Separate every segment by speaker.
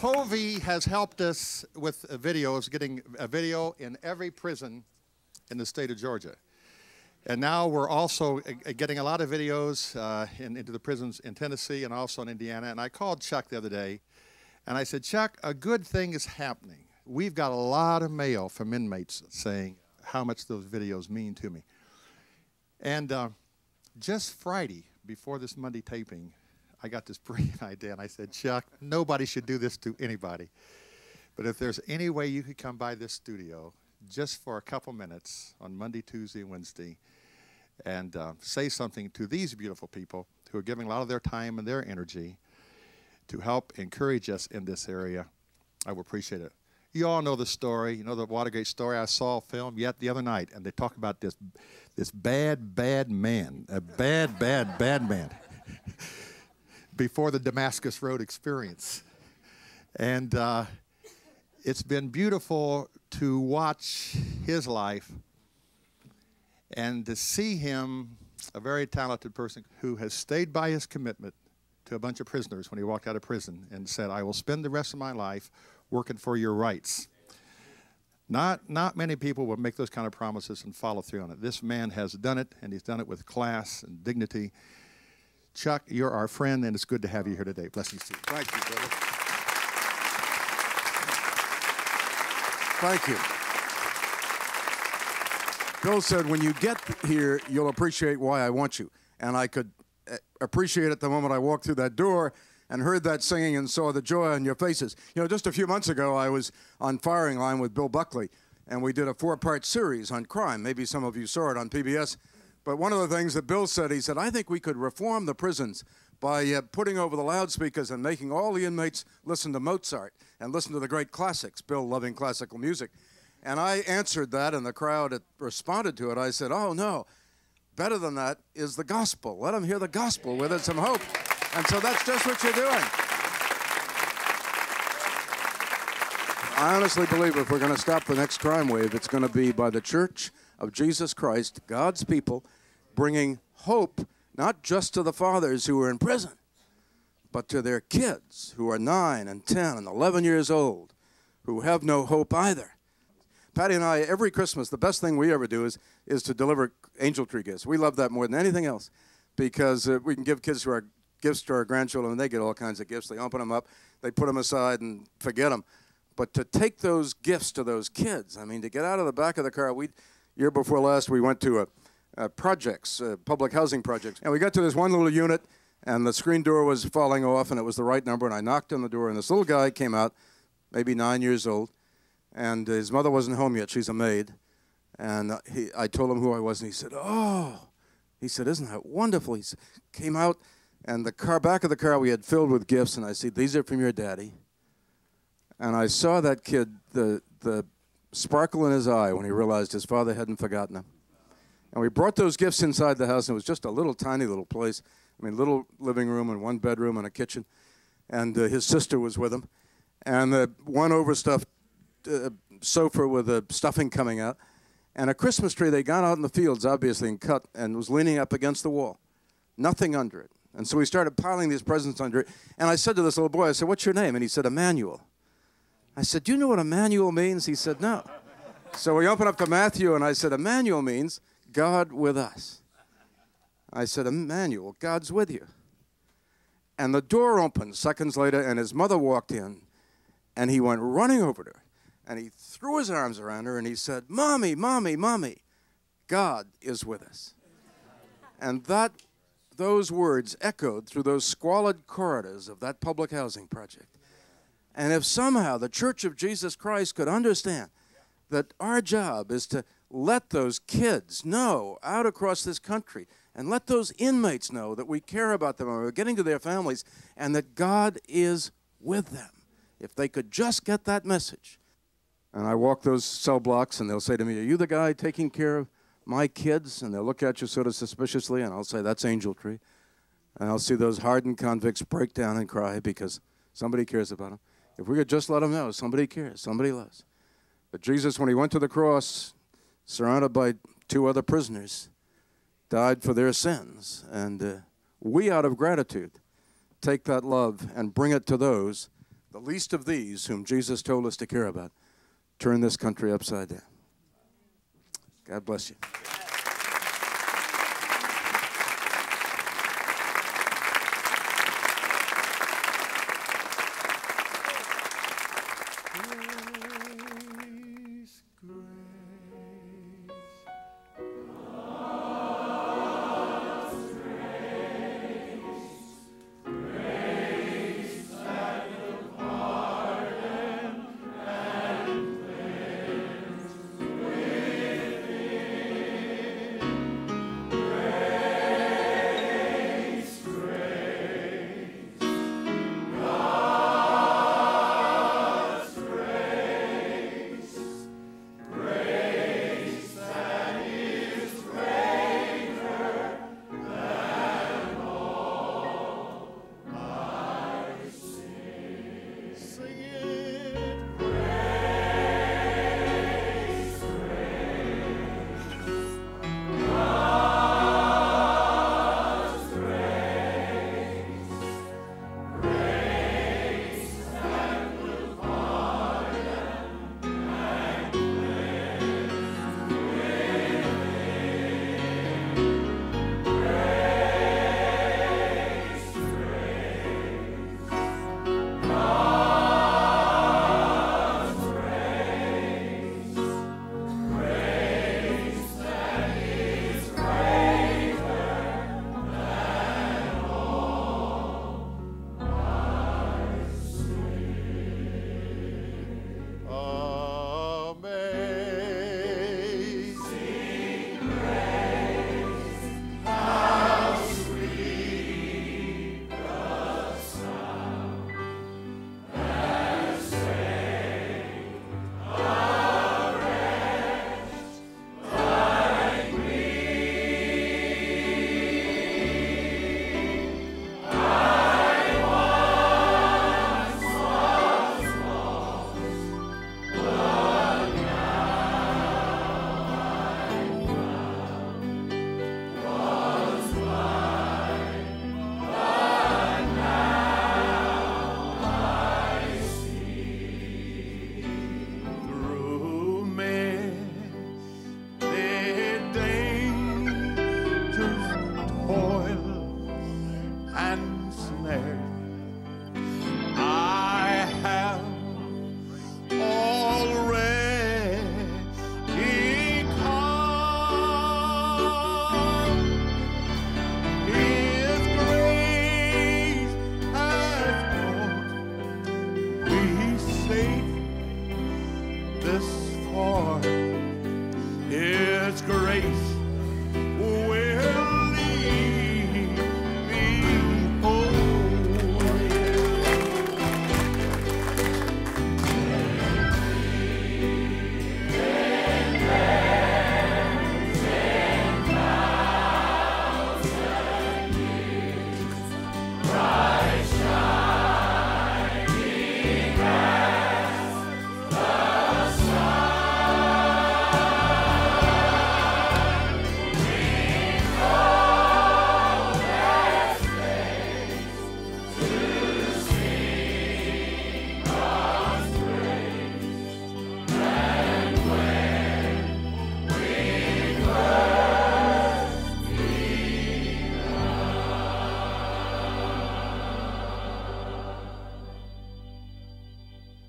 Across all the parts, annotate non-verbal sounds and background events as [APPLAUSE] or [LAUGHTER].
Speaker 1: Hovey has helped us with uh, videos, getting a video in every prison in the state of Georgia. And now we're also uh, getting a lot of videos uh, in, into the prisons in Tennessee and also in Indiana. And I called Chuck the other day and I said, Chuck, a good thing is happening. We've got a lot of mail from inmates saying how much those videos mean to me. And uh, just Friday, before this Monday taping, I got this [LAUGHS] brilliant idea, and I said, Chuck, nobody should do this to anybody. But if there's any way you could come by this studio just for a couple minutes on Monday, Tuesday, Wednesday, and uh, say something to these beautiful people who are giving a lot of their time and their energy to help encourage us in this area, I would appreciate it. You all know the story. You know the Watergate story. I saw a film yet the other night, and they talk about this, this bad, bad man, a bad, bad, bad man, before the Damascus Road experience, and uh, it's been beautiful to watch his life and to see him, a very talented person who has stayed by his commitment to a bunch of prisoners when he walked out of prison and said, I will spend the rest of my life working for your rights. Not, not many people will make those kind of promises and follow through on it. This man has done it, and he's done it with class and dignity. Chuck, you're our friend, and it's good to have you here today. Blessings to you.
Speaker 2: Thank you, brother. Thank you. Bill said, when you get here, you'll appreciate why I want you. And I could uh, appreciate it the moment I walked through that door and heard that singing and saw the joy on your faces. You know, just a few months ago, I was on firing line with Bill Buckley, and we did a four part series on crime. Maybe some of you saw it on PBS. But one of the things that Bill said, he said, I think we could reform the prisons by uh, putting over the loudspeakers and making all the inmates listen to Mozart and listen to the great classics, Bill loving classical music. And I answered that, and the crowd responded to it. I said, Oh, no, better than that is the gospel. Let them hear the gospel with it some hope. And so that's just what you're doing. I honestly believe if we're going to stop the next crime wave, it's going to be by the Church of Jesus Christ, God's people, bringing hope not just to the fathers who are in prison, but to their kids who are 9 and 10 and 11 years old, who have no hope either. Patty and I, every Christmas, the best thing we ever do is, is to deliver angel tree gifts. We love that more than anything else because uh, we can give kids who are gifts to our grandchildren, and they get all kinds of gifts. They open them up, they put them aside, and forget them. But to take those gifts to those kids, I mean, to get out of the back of the car, we year before last we went to a, a projects, a public housing projects, and we got to this one little unit, and the screen door was falling off, and it was the right number, and I knocked on the door, and this little guy came out, maybe nine years old, and his mother wasn't home yet. She's a maid, and he, I told him who I was, and he said, "Oh." He said, "Isn't that wonderful?" He came out, and the car, back of the car, we had filled with gifts, and I said, "These are from your daddy." And I saw that kid, the the sparkle in his eye when he realized his father hadn't forgotten him. And we brought those gifts inside the house, and it was just a little tiny little place. I mean, little living room and one bedroom and a kitchen. And uh, his sister was with him. And the one overstuffed uh, sofa with the stuffing coming out. And a Christmas tree they got out in the fields, obviously, and cut and was leaning up against the wall. Nothing under it. And so we started piling these presents under it. And I said to this little boy, I said, What's your name? And he said, Emmanuel. I said, Do you know what Emmanuel means? He said, No. So we opened up to Matthew, and I said, Emmanuel means God with us. I said, Emmanuel, God's with you. And the door opened seconds later, and his mother walked in, and he went running over to her, and he threw his arms around her, and he said, Mommy, Mommy, Mommy, God is with us. And that those words echoed through those squalid corridors of that public housing project. And if somehow the Church of Jesus Christ could understand that our job is to let those kids know out across this country and let those inmates know that we care about them and we're getting to their families and that God is with them. If they could just get that message. And I walk those cell blocks and they'll say to me, Are you the guy taking care of my kids, and they'll look at you sort of suspiciously, and I'll say, That's Angel Tree. And I'll see those hardened convicts break down and cry because somebody cares about them. If we could just let them know, somebody cares, somebody loves. But Jesus, when he went to the cross, surrounded by two other prisoners, died for their sins. And uh, we, out of gratitude, take that love and bring it to those the least of these, whom Jesus told us to care about, turn this country upside down. God bless you.
Speaker 3: Grace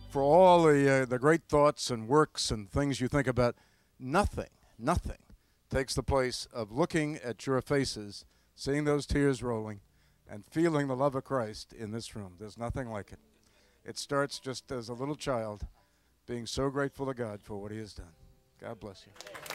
Speaker 2: For all the, uh, the great thoughts and works and things you think about, nothing, nothing takes the place of looking at your faces, seeing those tears rolling, and feeling the love of Christ in this room. There's nothing like it. It starts just as a little child being so grateful to God for what He has done. God bless you.